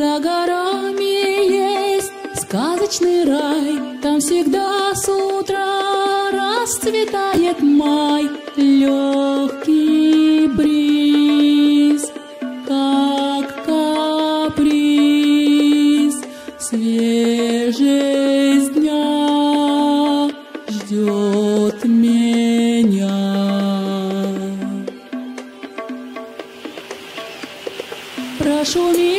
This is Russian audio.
За горами есть сказочный рай, там всегда с утра расцветает май, легкий бриз, как каприз, свежесть дня ждет меня. Прошу меня